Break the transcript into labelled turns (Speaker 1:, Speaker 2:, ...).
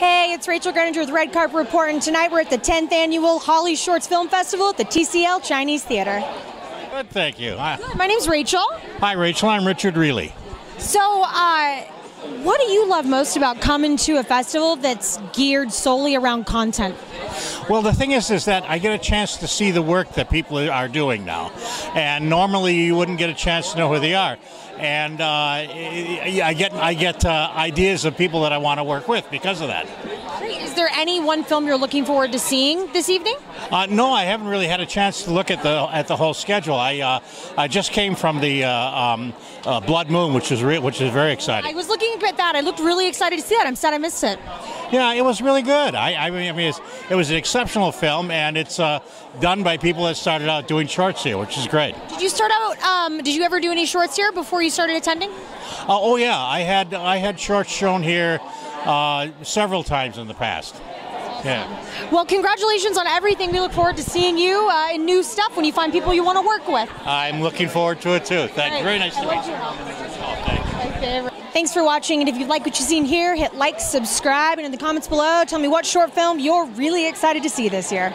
Speaker 1: Hey, it's Rachel Greninger with Red Carpet Report, and tonight we're at the 10th annual HollyShorts Film Festival at the TCL Chinese Theater.
Speaker 2: Good, thank you. Hi,
Speaker 1: My name's Rachel.
Speaker 2: Hi, Rachel. I'm Richard Riehle.
Speaker 1: So, uh, what do you love most about coming to a festival that's geared solely around content?
Speaker 2: Well, the thing is, is that I get a chance to see the work that people are doing now, and normally you wouldn't get a chance to know who they are. And uh, I get I get uh, ideas of people that I want to work with because of that.
Speaker 1: Is there any one film you're looking forward to seeing this evening?
Speaker 2: Uh, no, I haven't really had a chance to look at the at the whole schedule. I uh, I just came from the uh, um, uh, Blood Moon, which is re- which is very exciting.
Speaker 1: I was looking at that. I looked really excited to see that. I'm sad I missed it.
Speaker 2: Yeah, it was really good. I, I mean, I mean it's, it was an exceptional film, and it's uh, done by people that started out doing shorts here, which is great.
Speaker 1: Did you start out? Um, did you ever do any shorts here before you started attending?
Speaker 2: Uh, oh yeah, I had I had shorts shown here uh, several times in the past. Yeah.
Speaker 1: Well, congratulations on everything. We look forward to seeing you uh, in new stuff when you find people you want to work with.
Speaker 2: I'm looking forward to it too. Thank you. Very nice to meet you. Oh, thanks.
Speaker 1: Thanks for watching, and if you like what you've seen here, hit like, subscribe, and in the comments below, tell me what short film you're really excited to see this year.